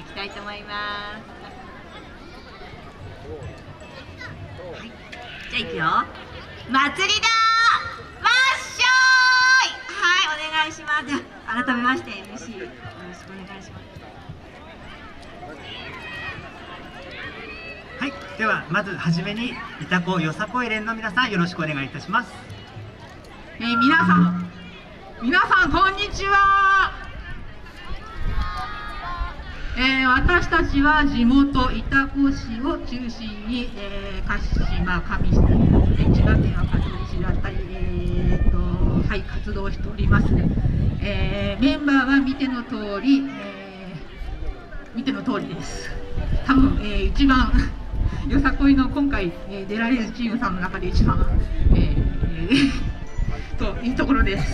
いきたいと思いますはいじゃあいくよ祭りだわっしょーいはいお願いします改めまして MC よろしくお願いしますはい、ではまずはじめにいたこよさこい連の皆さんよろしくお願いいたします。えー皆さん、皆さんこんにちは。えー私たちは地元潮来市を中心に、えー鹿島、上市、えー千葉県は香取市だったり、えーとはい、活動しております、えーメンバーは見ての通り、えー見ての通りです。多分、えー一番よさこいの今回、えー出られるチームさんの中で一番、えーというところです。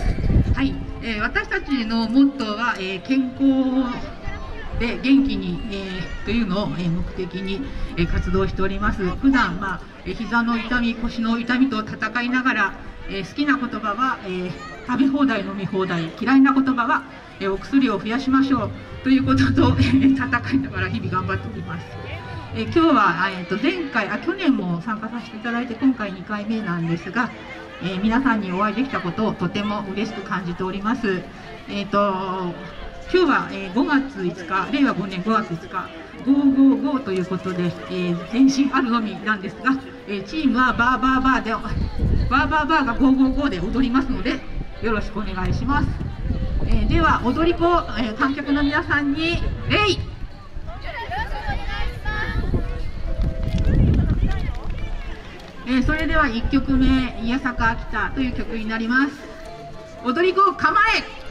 はい、えー私たちのモットーは、えー健康で元気に、えーというのを、え目的に、え活動しております。普段まあ、え膝の痛み、腰の痛みと戦いながら、えー好きな言葉は、えー食べ放題、飲み放題、嫌いな言葉は、えーお薬を増やしましょうということと、え戦いながら日々頑張っております。えー今日は、えー、と前回あ去年も参加させていただいて今回2回目なんですが、えー皆さんにお会いできたことをとても嬉しく感じております。えー、と今日は、えー5月5日令和5年5月5日555ということで、えー全身あるのみなんですが、えーチームはバーバーバーでバーバーバーが555で踊りますのでよろしくお願いします。えーでは踊り子、えー観客の皆さんに礼えーそれでは1曲目「宮坂秋田」という曲になります。踊り子構え「